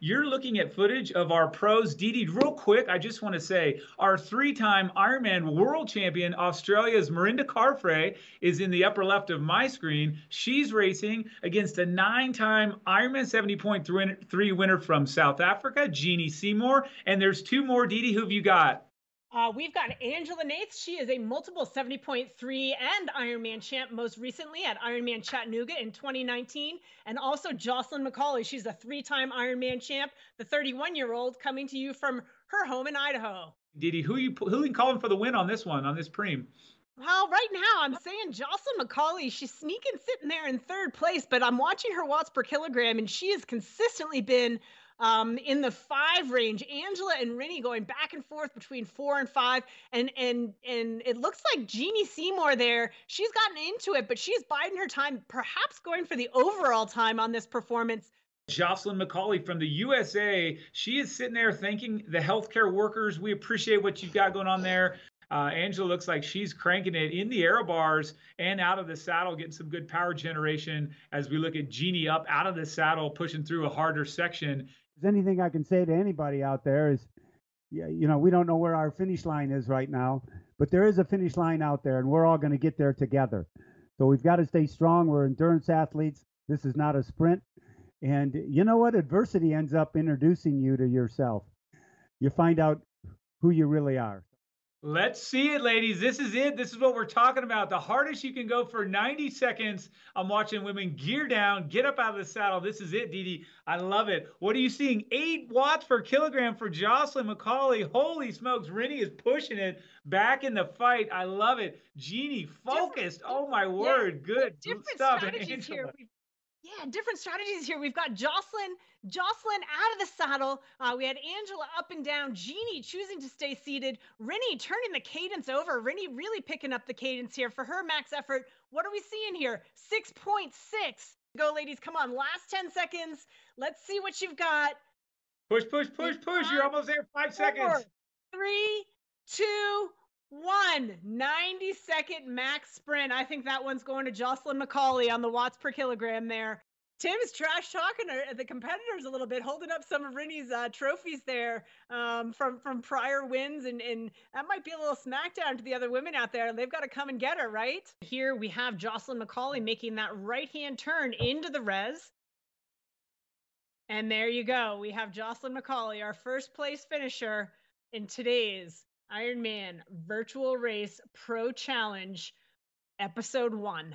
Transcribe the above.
You're looking at footage of our pros. Didi, real quick, I just want to say our three time Ironman world champion, Australia's Mirinda Carfrae, is in the upper left of my screen. She's racing against a nine time Ironman 70.3 winner from South Africa, Jeanni Seymour. And there's two more. Didi, who have you got? Uh, we've got Angela Naeth. She is a multiple 70.3 and Ironman champ, most recently at Ironman Chattanooga in 2019. And also Jocelyn McCauley. She's a three time Ironman champ, the 31 year old coming to you from her home in Idaho. Didi, who you who you calling for the win on this one, on this preem? Well, right now I'm saying Jocelyn McCauley. She's sneaking sitting there in third place, but I'm watching her watts per kilogram, and she has consistently been um, in the five range. Angela and Rinny going back and forth between four and five, and and and it looks like Jeanni Seymour there. She's gotten into it, but she's biding her time, perhaps going for the overall time on this performance. Jocelyn McCauley from the USA. She is sitting there thanking the healthcare workers. We appreciate what you've got going on there. Uh, Angela looks like she's cranking it in the aero bars and out of the saddle, getting some good power generation as we look at Jeanni up out of the saddle, pushing through a harder section there's anything I can say to anybody out there is, yeah, you know, we don't know where our finish line is right now, but there is a finish line out there, and we're all going to get there together. So we've got to stay strong. We're endurance athletes. This is not a sprint. And you know what? Adversity ends up introducing you to yourself. You find out who you really are. Let's see it, ladies. This is it. This is what we're talking about. The hardest you can go for 90 seconds. I'm watching women gear down, get up out of the saddle. This is it, Didi. I love it. What are you seeing? Eight watts per kilogram for Jocelyn McCauley. Holy smokes. Rinny is pushing it back in the fight. I love it. Jeanni focused. Different, oh, my word. Yeah, Good different stuff. Strategies here. We've yeah, different strategies here. We've got Jocelyn, Jocelyn out of the saddle. Uh, we had Angela up and down. Jeanni choosing to stay seated. Rinny turning the cadence over. Rinny really picking up the cadence here for her max effort. What are we seeing here? 6.6. Go, ladies. Come on. Last 10 seconds. Let's see what you've got. Push, push, push, push. You're almost there. Five four, seconds. Three, two, one 90 second max sprint. I think that one's going to Jocelyn McCauley on the watts per kilogram there. Tim's trash talking at the competitors a little bit, holding up some of Rinny's uh, trophies there um, from from prior wins, and and that might be a little smackdown to the other women out there. They've got to come and get her, right? Here we have Jocelyn McCauley making that right hand turn into the res, and there you go. We have Jocelyn McCauley, our first place finisher in today's Ironman Virtual Race Pro Challenge, Episode 1.